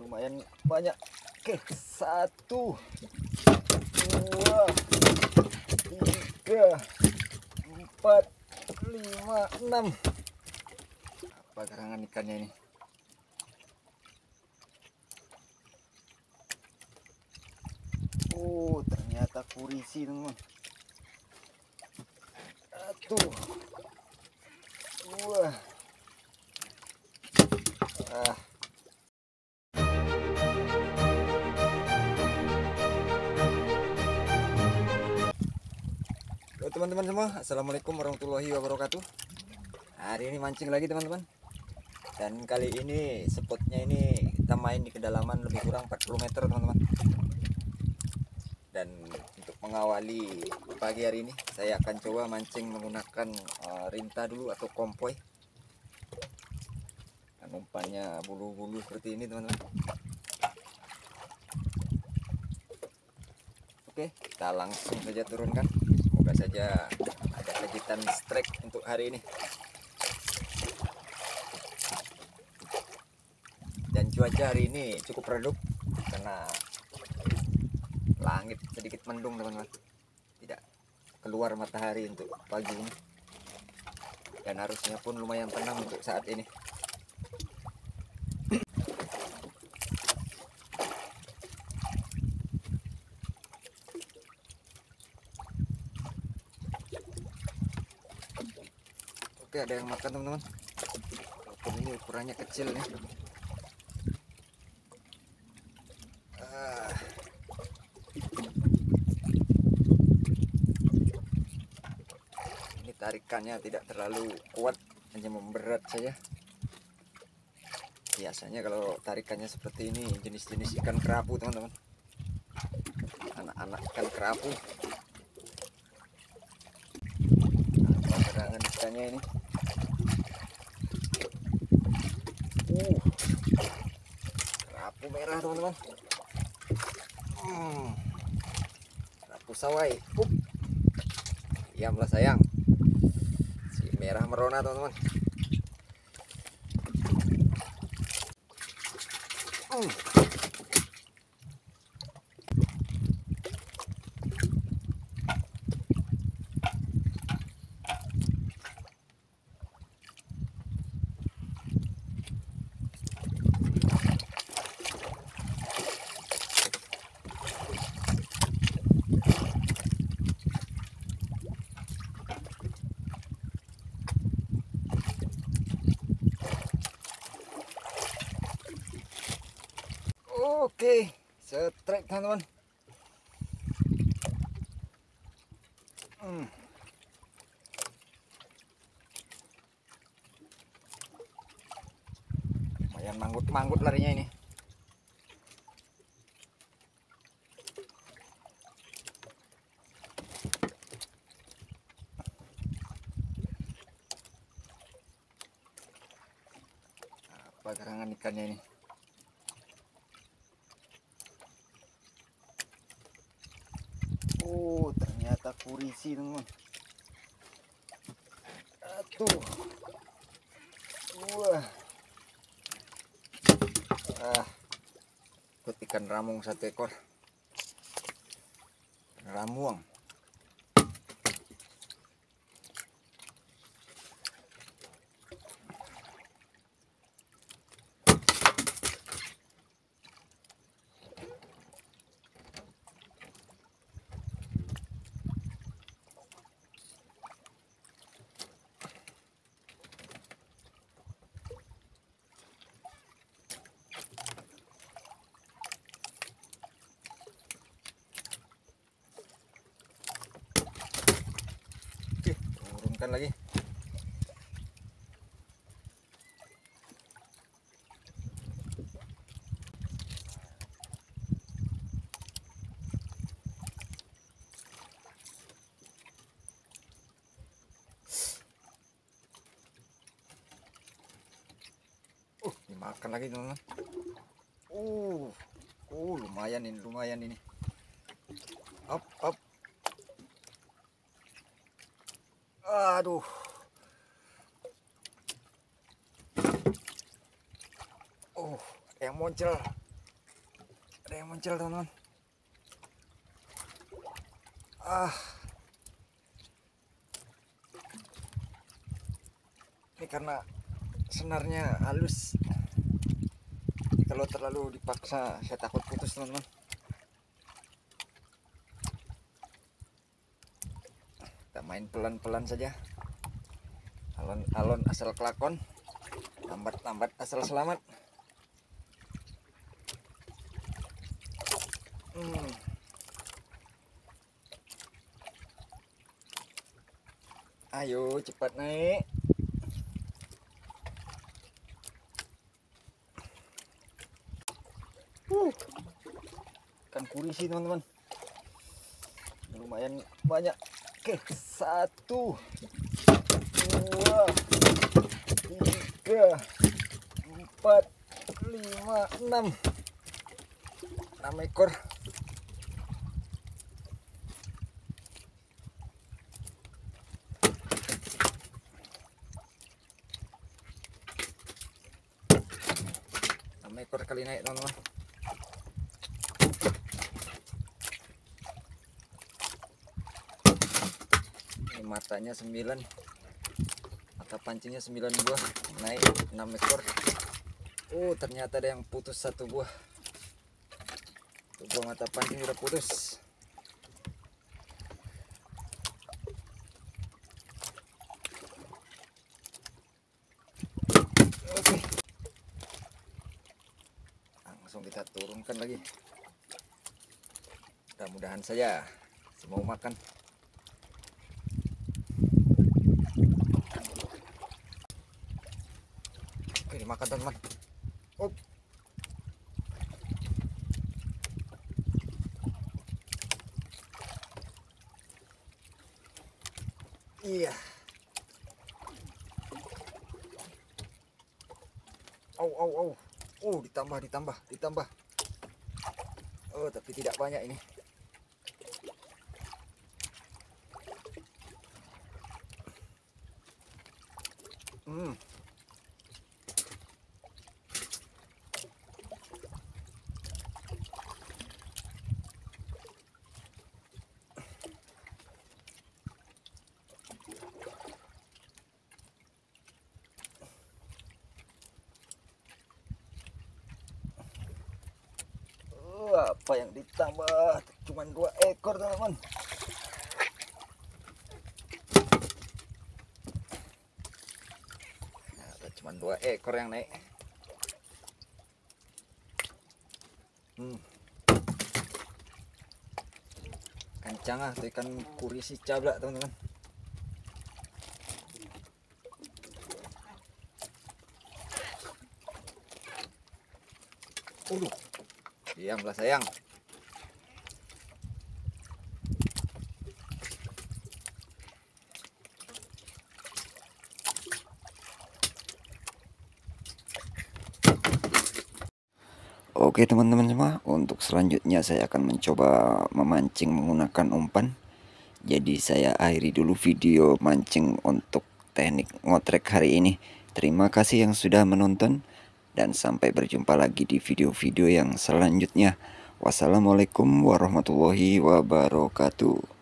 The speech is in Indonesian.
lumayan banyak. Oke satu dua tiga empat lima enam. Apa gerangan ikannya ini? Oh ternyata kurisi teman. Satu dua. Ah teman-teman semua, Assalamualaikum warahmatullahi wabarakatuh. Hari ini mancing lagi teman-teman. Dan kali ini spotnya ini kita main di kedalaman lebih kurang 40 meter teman-teman. Dan untuk mengawali pagi hari ini Saya akan coba mancing menggunakan uh, rinta dulu atau kompoi Dan umpannya bulu-bulu seperti ini teman-teman. Oke, kita langsung saja turunkan. Semoga saja ada kejutan strike untuk hari ini. Dan cuaca hari ini cukup redup karena langit sedikit mendung teman-teman. Tidak keluar matahari untuk pagi ini. Dan harusnya pun lumayan tenang untuk saat ini. Ada yang makan teman-teman. Walaupun ini ukurannya kecil nih. Ah. Ini tarikannya tidak terlalu kuat Hanya memberat saja. Biasanya kalau tarikannya seperti ini Jenis-jenis ikan kerapu teman-teman. Anak-anak ikan kerapu. Gerangan ikannya ini Uh, merah teman-teman. Hmm, kerapu sawai. Diamlah sayang. Si merah merona teman-teman. Hmm. Oke, strike teman-teman. Hmm. Lumayan manggut-manggut larinya ini. Apa gerangan ikannya ini? Oh, ternyata kurisi teman. Satu, dua, ah, ikut ikan ramung satu ekor. Ramuang. Oke, turunkan lagi. Uh, dimakan lagi teman-teman. Uh, uh, lumayan ini, lumayan ini. Up, up. Aduh. Oh, yang muncul. ada yang muncul teman-teman ah ini karena senarnya halus kalau terlalu dipaksa saya takut putus teman-teman main pelan-pelan saja. Alon-alon asal kelakon lambat-lambat asal selamat. Hmm. ayo cepat naik. Uh. ikan kuri sih teman-teman. Lumayan banyak oke satu dua tiga empat lima enam. Enam ekor. Enam ekor kali naik teman-teman matanya 9 mata pancingnya 9 buah naik 6 ekor. Oh ternyata ada yang putus satu buah. Satu buah mata pancing udah putus. Oke. Langsung kita turunkan lagi. Mudah-mudahan saja. Mau makan Oke, dimakan teman-teman. Up. Iya. Au au au. Oh, ditambah ditambah ditambah. Oh, tapi tidak banyak ini. Hmm. Uh, apa yang ditambah? Cuman dua ekor teman-teman. Nah, cuman dua ekor yang naik. Hmm. kancang ah ikan kuri si cablak teman-teman Udah. Diamlah sayang. Oke teman-teman semua, untuk selanjutnya saya akan mencoba memancing menggunakan umpan. Jadi saya akhiri dulu video mancing untuk teknik ngotrek hari ini. Terima kasih yang sudah menonton dan sampai berjumpa lagi di video-video yang selanjutnya. Wassalamualaikum warahmatullahi wabarakatuh.